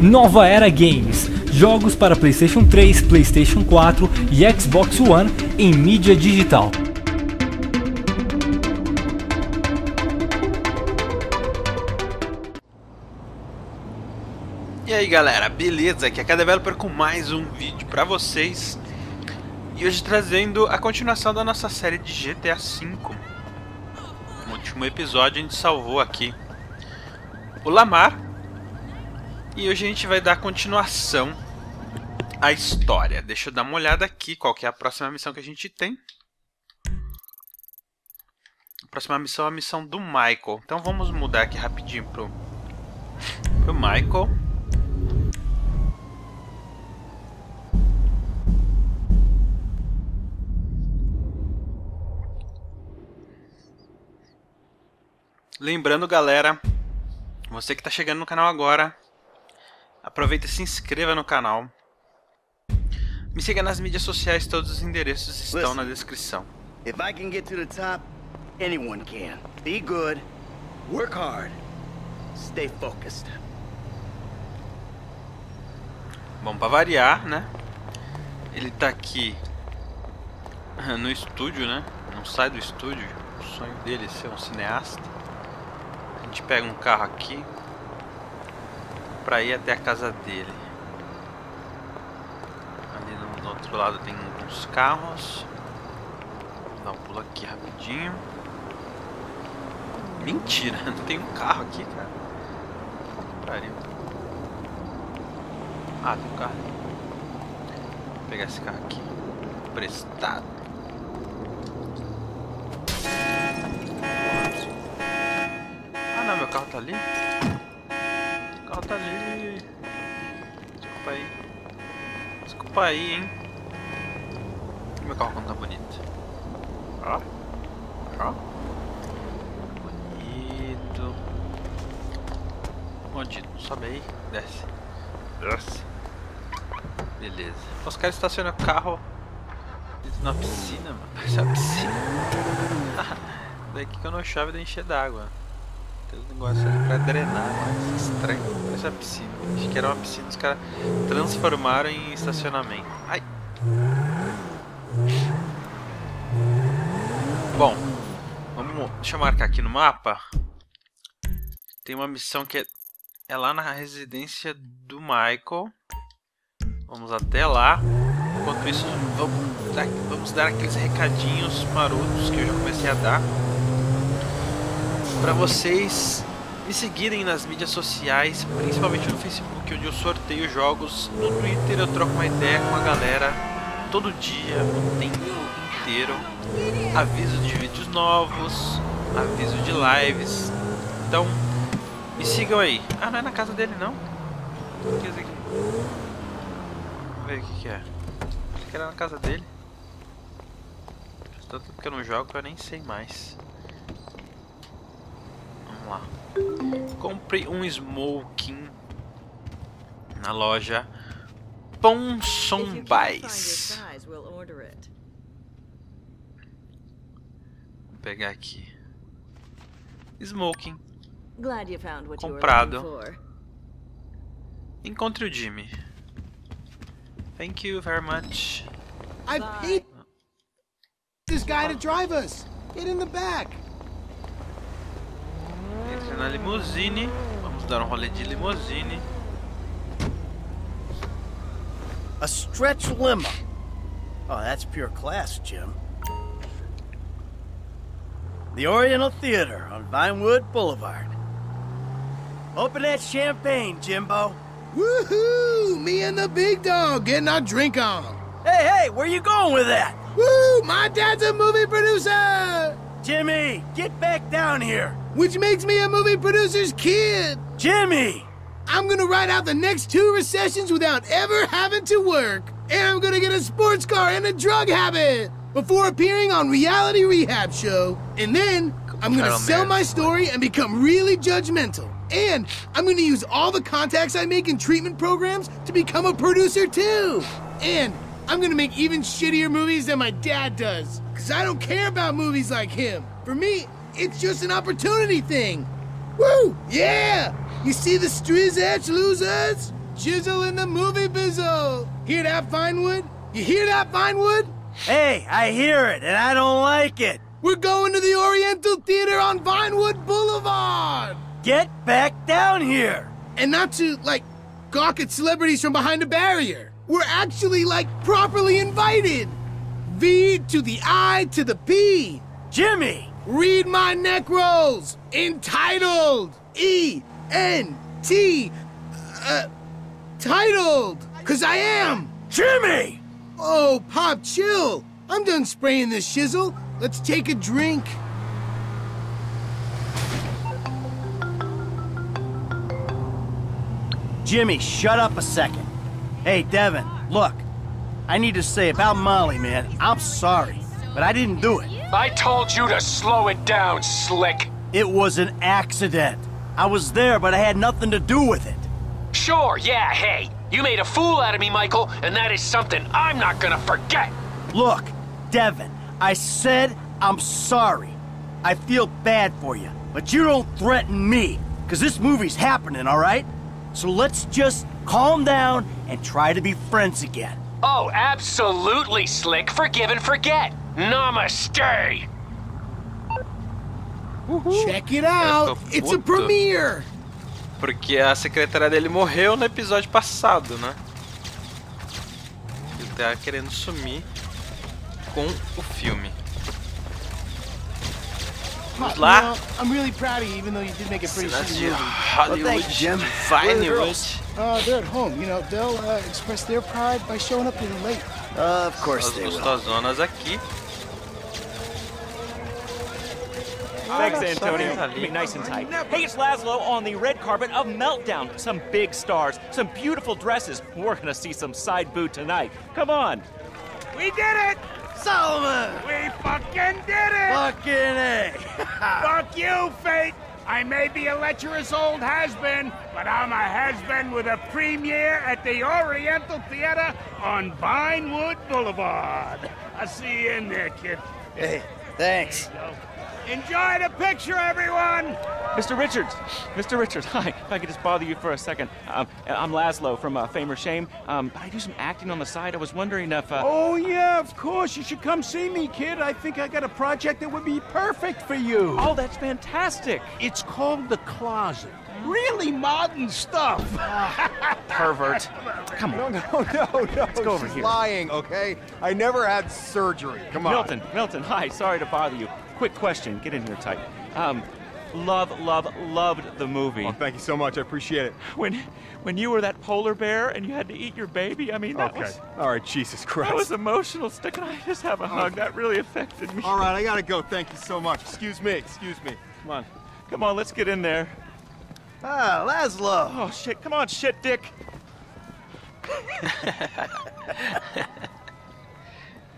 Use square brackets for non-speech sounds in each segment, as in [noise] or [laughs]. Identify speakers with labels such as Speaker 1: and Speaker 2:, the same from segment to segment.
Speaker 1: Nova Era Games, jogos para PlayStation 3, PlayStation 4 e Xbox One em mídia digital.
Speaker 2: E aí galera, beleza? Aqui é a Developer com mais um vídeo pra vocês E hoje trazendo a continuação da nossa série de GTA V No último episódio a gente salvou aqui o Lamar E hoje a gente vai dar continuação à história. Deixa eu dar uma olhada aqui qual é a próxima missão que a gente tem. A próxima missão é a missão do Michael. Então vamos mudar aqui rapidinho pro, pro Michael. Lembrando, galera, você que está chegando no canal agora, aproveita e se inscreva no canal. Me siga nas mídias sociais, todos os endereços estão
Speaker 3: Listen.
Speaker 2: na descrição.
Speaker 3: If I can get to the top, anyone can. Be good, work hard, stay focused.
Speaker 2: Bom, para variar, né? Ele tá aqui no estúdio, né? Não sai do estúdio. O sonho dele é ser um cineasta. A gente pega um carro aqui para ir até a casa dele. Ali no, no outro lado tem uns carros. Vou dar um pulo aqui rapidinho. Mentira, [laughs] não tem um carro aqui, cara. Pariu. Ah, tem um carro. Vou pegar esse carro aqui. Emprestado. Ah não, meu carro tá ali. Tá ali. Desculpa aí. Desculpa aí, hein. Meu carro não tá bonito. Ó. Ó. Bonito. Onde? Sobe aí. Desce. Desce. Beleza. Os caras estacionam o carro uma piscina, mano. Parece uma piscina. Daqui [laughs] que eu não chove de encher d'água. Tem uns negócios ali pra drenar, mas estranho. Parece uma piscina. Achei que era uma piscina, os caras transformaram em estacionamento. Ai! Bom, vamos. Deixa eu marcar aqui no mapa. Tem uma missão que é, é lá na residência do Michael. Vamos até lá. Enquanto isso, vamos dar, vamos dar aqueles recadinhos marotos que eu já comecei a dar. Para vocês me seguirem nas mídias sociais, principalmente no Facebook, onde eu sorteio jogos. No Twitter eu troco uma ideia com a galera todo dia, o tempo inteiro. Aviso de vídeos novos, aviso de lives. Então, me sigam aí. Ah, não é na casa dele não? O que? Vamos ver o que, que é. Acho que era na casa dele. Tanto que eu não jogo eu nem sei mais. Compre um smoking na loja Ponson Buys. Vou pegar aqui. Smoking.
Speaker 4: Glad you found what you were
Speaker 2: Comprado. Encontre o Jimmy. Thank you very much.
Speaker 5: I paid this guy to drive us. Get in the back.
Speaker 2: Entre na limusine. Vamos dar um rolê de limusine.
Speaker 3: A stretch limo. Oh, that's pure class, Jim. The Oriental Theater on Vinewood Boulevard. Open that champagne, Jimbo.
Speaker 5: Woohoo! Me and the big dog getting our drink on.
Speaker 3: Hey, hey, where you going with that?
Speaker 5: Woo! My dad's a movie producer!
Speaker 3: Jimmy, get back down here.
Speaker 5: Which makes me a movie producer's kid.
Speaker 3: Jimmy!
Speaker 5: I'm gonna ride out the next two recessions without ever having to work. And I'm gonna get a sports car and a drug habit before appearing on Reality Rehab Show. And then I'm gonna sell my story and become really judgmental. And I'm gonna use all the contacts I make in treatment programs to become a producer too. And I'm gonna make even shittier movies than my dad does. Cause I don't care about movies like him. For me, it's just an opportunity thing. Woo! Yeah! You see the Strizach losers? Jizzle in the movie bizzle. Hear that, Vinewood? You hear that, Vinewood?
Speaker 6: Hey, I hear it, and I don't like it.
Speaker 5: We're going to the Oriental Theater on Vinewood Boulevard.
Speaker 6: Get back down here.
Speaker 5: And not to, like, gawk at celebrities from behind a barrier. We're actually, like, properly invited. V to the I to the P.
Speaker 6: Jimmy!
Speaker 5: Read my neck rolls. Entitled. E N T. Uh, titled. Cause I am.
Speaker 6: Jimmy!
Speaker 5: Oh, Pop, chill. I'm done spraying this shizzle. Let's take a drink.
Speaker 6: Jimmy, shut up a second. Hey, Devin, look. I need to say about Molly, man. I'm sorry, but I didn't do it.
Speaker 7: I told you to slow it down, Slick.
Speaker 6: It was an accident. I was there, but I had nothing to do with it.
Speaker 7: Sure, yeah, hey. You made a fool out of me, Michael, and that is something I'm not gonna forget.
Speaker 6: Look, Devin, I said I'm sorry. I feel bad for you, but you don't threaten me, because this movie's happening, all right? So let's just calm down and try to be friends again.
Speaker 7: Oh, absolutely, Slick. Forgive and forget. Namaste.
Speaker 5: Check it out. It's a premiere.
Speaker 2: Porque a secretária dele morreu no episódio passado, né? Ele tá querendo sumir com o filme. Vamos lá.
Speaker 5: know, I'm really proud of you, even though you did make a pretty
Speaker 2: Cenas
Speaker 5: shitty
Speaker 2: de
Speaker 5: movie.
Speaker 2: Hollywood, Vinewood.
Speaker 5: Uh, they're at home. You know, they'll uh, express their pride by showing up a little late.
Speaker 3: Uh, of course
Speaker 2: As
Speaker 3: they will.
Speaker 2: aqui.
Speaker 8: Thanks, Antonio.
Speaker 2: tá
Speaker 8: Keep
Speaker 2: ali.
Speaker 8: it nice and tight. Hey, it's Lazlow on the red carpet of Meltdown. Some big stars, some beautiful dresses. We're gonna see some side boob tonight. Come on.
Speaker 9: We did it!
Speaker 6: Solomon!
Speaker 9: We fucking did it!
Speaker 6: Fucking A! [laughs]
Speaker 9: Fuck you, fate! I may be a lecherous old has-been, but I'm a has-been with a premiere at the Oriental Theater on Vinewood Boulevard. I'll see you in there, kid.
Speaker 6: Hey, thanks.
Speaker 9: Enjoy the picture, everyone!
Speaker 8: Mr. Richards, Mr. Richards, [laughs] hi. If I could just bother you for a second. Um, I'm Lazlow from uh, Fame or Shame, um, but I do some acting on the side. I was wondering if. Uh,
Speaker 9: Oh, yeah, of course. You should come see me, kid. I think I got a project that would be perfect for you.
Speaker 8: oh, that's fantastic.
Speaker 9: It's called The Closet. Really modern stuff. [laughs]
Speaker 8: Pervert. Come on. [laughs]
Speaker 10: No, no, no, no. Let's
Speaker 8: go over
Speaker 10: She's
Speaker 8: here.
Speaker 10: lying, okay? I never had surgery. Come on.
Speaker 8: Milton, Milton, hi. Sorry to bother you. Quick question. Get in here tight. Um, love, love, loved the movie.
Speaker 10: Oh, thank you so much. I appreciate it.
Speaker 8: When, when you were that polar bear and you had to eat your baby, I mean, that
Speaker 10: Okay.
Speaker 8: was
Speaker 10: All right, Jesus Christ.
Speaker 8: that was emotional. Stick and I just have a hug. That really affected me.
Speaker 10: All right, I gotta go. Thank you so much. Excuse me. Excuse me. Come on.
Speaker 8: Come on, let's get in there.
Speaker 6: Ah, Lazlow.
Speaker 8: Oh shit! Come on, shit, Dick. [laughs]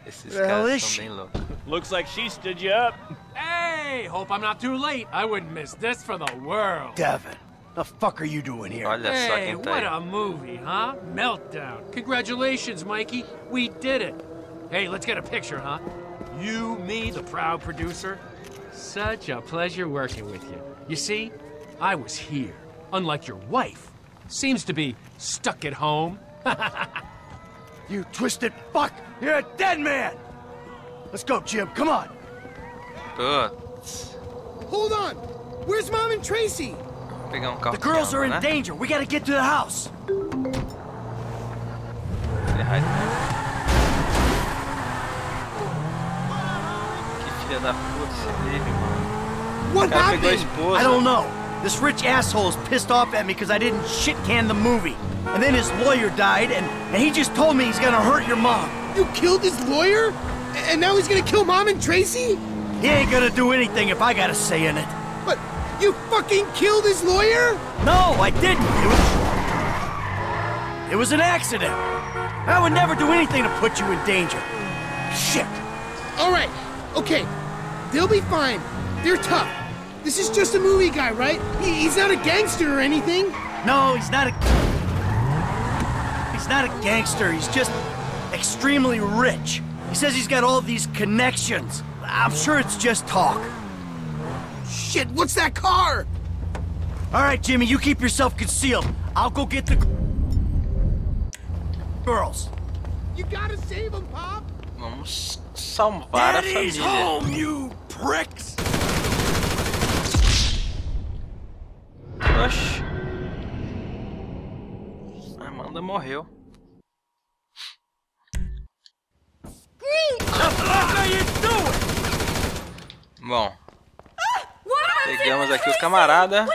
Speaker 2: Esses
Speaker 6: The hell
Speaker 2: caras
Speaker 6: is
Speaker 2: são
Speaker 6: she?
Speaker 2: bem loucos. [laughs]
Speaker 8: Looks like she stood you up.
Speaker 11: Hey, hope I'm not too late. I wouldn't miss this for the world.
Speaker 6: Devin, the fuck are you doing here?
Speaker 2: Olha
Speaker 11: Hey, what a movie, huh? Meltdown. Congratulations, Mikey. We did it. Hey, let's get a picture, huh? You, me, the proud producer. Such a pleasure working with you. You see, I was here, unlike your wife. Seems to be stuck at home. [laughs]
Speaker 6: You twisted fuck! You're a dead man! Let's go, Jim. Come on.
Speaker 2: Putz,
Speaker 5: Hold on. Where's Mom and Tracy?
Speaker 2: vou pegar um carro
Speaker 6: The girls are in
Speaker 2: né?
Speaker 6: danger. We gotta get to the house.
Speaker 2: Que filha da puta esse dele, mano.
Speaker 5: What
Speaker 2: O cara pegou a
Speaker 5: happened?
Speaker 6: I don't know. This rich asshole is pissed off at me because I didn't shit can the movie. And then his lawyer died, and, and he just told me he's gonna hurt your mom.
Speaker 5: You killed his lawyer? And now he's gonna kill Mom and Tracy?
Speaker 6: He ain't gonna do anything if I got a say in it.
Speaker 5: But you fucking killed his lawyer?
Speaker 6: No, I didn't. It was. It was an accident. I would never do anything to put you in danger. Shit.
Speaker 5: All right. Okay. They'll be fine. They're tough. This is just a movie guy, right? He, he's not a gangster or anything.
Speaker 6: No, he's not a. He's not a gangster. He's just extremely rich. He says he's got all these connections. I'm sure it's just talk.
Speaker 5: Shit, what's that car?
Speaker 6: All right, Jimmy, you keep yourself concealed. I'll go get the. girls.
Speaker 5: You gotta save them, Pop.
Speaker 2: Vamos salvar a
Speaker 6: Daddy's
Speaker 2: família.
Speaker 6: home, you pricks!
Speaker 2: Oxi. Amanda morreu. Bom, pegamos aqui o camarada.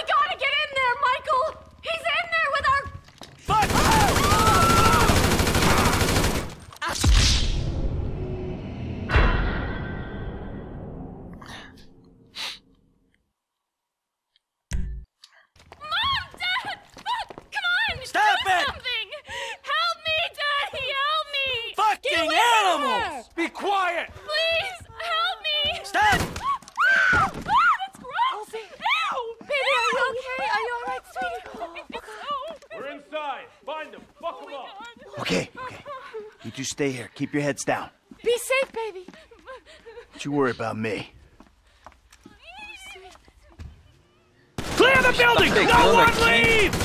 Speaker 6: Stay here. Keep your heads down.
Speaker 4: Be safe, baby.
Speaker 6: Don't you worry about me.
Speaker 11: Clear the building! No one leaves!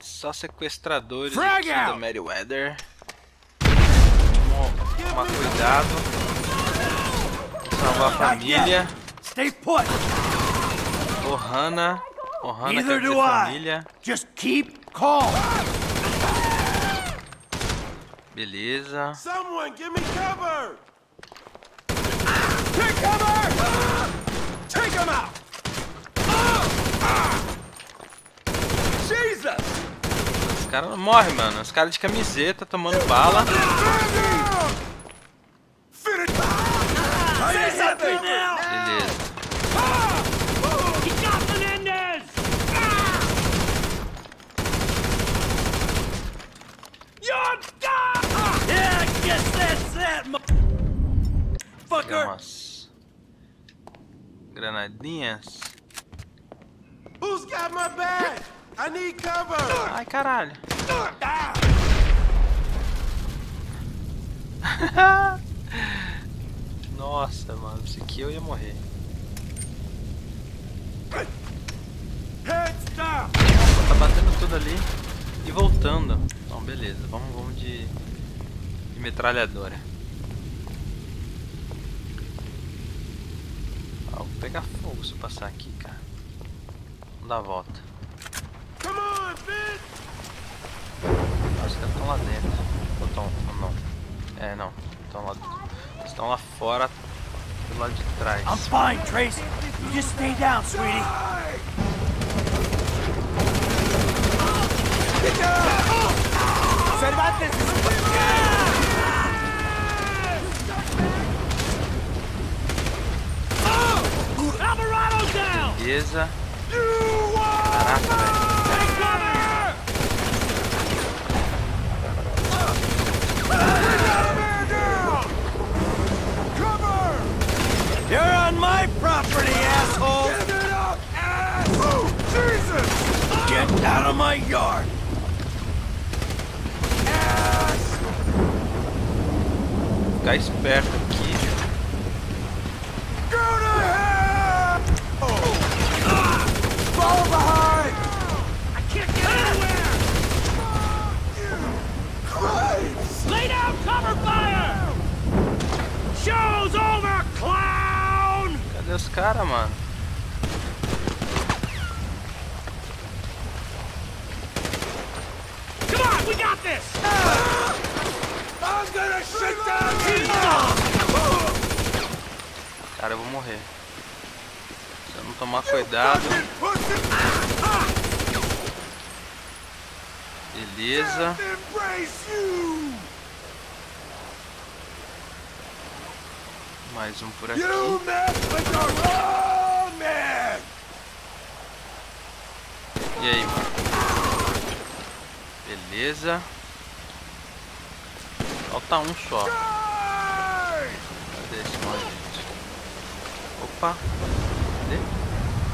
Speaker 2: Só sequestradores
Speaker 11: Frag
Speaker 2: aqui do
Speaker 11: out!
Speaker 2: Meriwether. Tomar cuidado. Salvar a família.
Speaker 6: Stay put.
Speaker 2: Ohana. Ohana
Speaker 6: Neither
Speaker 2: quer dizer família.
Speaker 6: Just keep calm.
Speaker 2: Beleza.
Speaker 10: Someone give me cover!
Speaker 11: Take cover! Take him out!
Speaker 10: Jesus!
Speaker 2: Os caras não morrem, mano. Os caras de camiseta tomando bala.
Speaker 11: Say something now!
Speaker 2: Beleza.
Speaker 11: He got Menendez! You're done!
Speaker 6: Yeah, I guess that's that,
Speaker 2: Pegar
Speaker 6: motherfucker.
Speaker 2: umas granadinhas.
Speaker 10: Who's got my bag? I need cover!
Speaker 2: Ai, caralho. [laughs] Nossa, mano. Esse aqui eu ia morrer.
Speaker 10: Down!
Speaker 2: Tá batendo tudo ali e voltando. Então, beleza. Vamos, vamos de, de metralhadora. Ah, vou pegar fogo se eu passar aqui, cara. Vamos dar a volta.
Speaker 10: Come on, bitch!
Speaker 2: Acho que eles estão lá dentro. Ou estão. ou não. É, não. Estão lá. Estão lá fora do lado de trás.
Speaker 6: I'm fine, Tracy. You just stay down, sweetie.
Speaker 11: Alvarado down!
Speaker 2: Beleza. Caraca, velho.
Speaker 11: Take cover!
Speaker 6: You're on my property, asshole.
Speaker 10: Jesus!
Speaker 6: Get out of my yard. Ass!
Speaker 2: Ficar esperto aqui.
Speaker 10: Go to hell! Fall behind!
Speaker 11: I can't get anywhere!
Speaker 10: Christ!
Speaker 11: Lay down cover fire! Show's over, clown!
Speaker 2: Cadê os caras, mano?
Speaker 11: Come on, we got this!
Speaker 10: I'm gonna shut down here!
Speaker 2: Cara, eu vou morrer. Tomar cuidado. Beleza. Mais um por aqui. E aí, mano? Beleza. Falta um só. Cadê esse maldito? Opa. Cadê?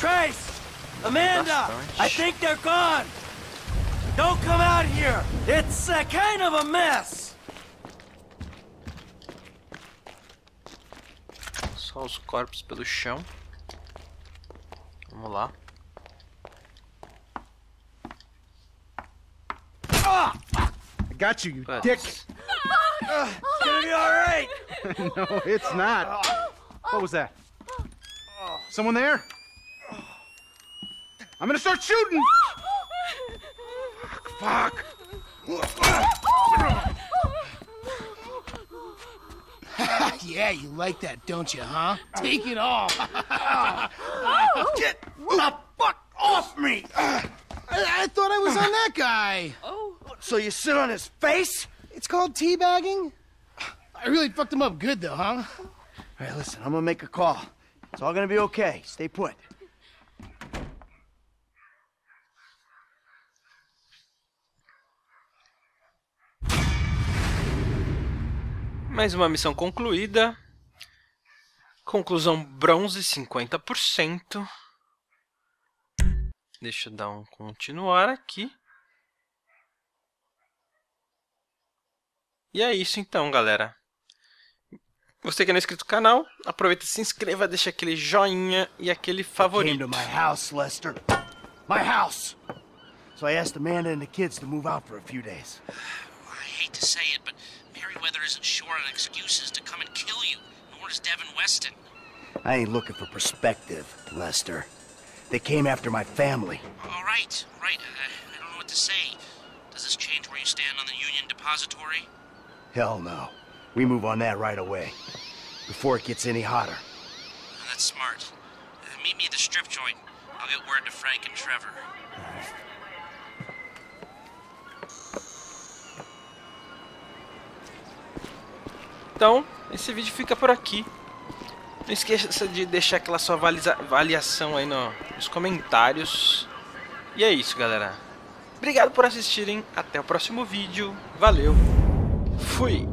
Speaker 6: Trace! Amanda! I think they're gone! Don't come out here! It's uh, kind of a mess!
Speaker 2: Só os corpos pelo chão. Vamos lá.
Speaker 5: I got you, you
Speaker 2: Putz.
Speaker 5: dick.
Speaker 6: It's gonna be alright! [laughs]
Speaker 10: no, it's not. What was that? Someone there? I'm gonna start shooting! Fuck! [laughs]
Speaker 5: yeah, you like that, don't you, huh? Take it all.
Speaker 6: Get the fuck off me!
Speaker 5: I, I thought I was on that guy.
Speaker 6: So you sit on his face?
Speaker 5: It's called teabagging. I really fucked him up good, though, huh?
Speaker 6: All right, listen, I'm gonna make a call. It's all gonna be okay. Stay put.
Speaker 2: Mais uma missão concluída. Conclusão bronze 50%. Deixa eu dar um continuar aqui. E é isso então, galera. Você que não é inscrito no canal, aproveita e se inscreva, deixa aquele joinha e aquele favorito.
Speaker 6: to my house, Lester. My house! So I asked Amanda and the kids to move out for a few days.
Speaker 12: Excuses to come and kill you, nor is Devin Weston.
Speaker 6: I ain't looking for perspective, Lester. They came after my family.
Speaker 12: All right, all right. Uh, I don't know what to say. Does this change where you stand on the Union Depository?
Speaker 6: Hell no. We move on that right away. Before it gets any hotter.
Speaker 12: Uh, that's smart. Uh, meet me at the strip joint. I'll get word to Frank and Trevor.
Speaker 2: Então, esse vídeo fica por aqui. Não esqueça de deixar aquela sua avaliação aí no- nos comentários. E é isso, galera. Obrigado por assistirem. Até o próximo vídeo. Valeu. Fui.